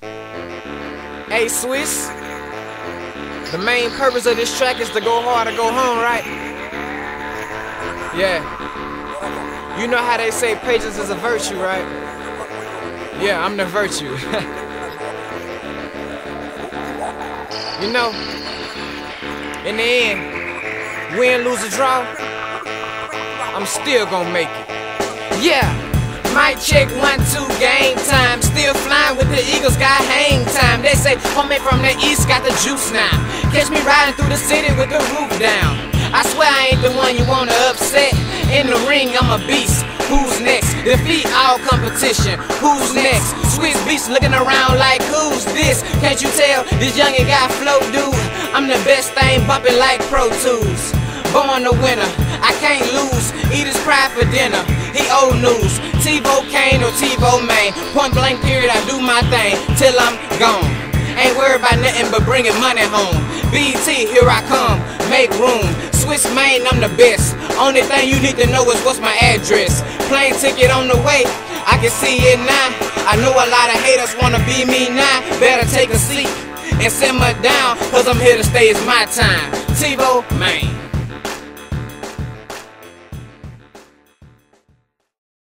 Hey, Swizz. The main purpose of this track is to go hard or go home, right? Yeah. You know how they say patience is a virtue, right? Yeah, I'm the virtue. you know, in the end, win, lose, or draw, I'm still gonna make it. Yeah. Mic check one, two, game the Eagles, got hang time. They say, homie from the east got the juice now. Catch me riding through the city with the roof down. I swear I ain't the one you wanna upset. In the ring, I'm a beast. Who's next? Defeat all competition. Who's next? Swizz Beatz looking around like who's this? Can't you tell this youngin' got flow, dude? I'm the best thing bumping like Pro Tools. Born a winner, I can't lose. Eat his pride for dinner. He old news. TiVo Caine or TiVo Mane. Point blank Do my thing till I'm gone. Ain't worried about nothing but bringing money home. BT, here I come. Make room. Swiss Main, I'm the best. Only thing you need to know is what's my address. Plane ticket on the way. I can see it now. I know a lot of haters wanna be me now. Better take a seat and simmer down, cause I'm here to stay, it's my time. TiVo, man.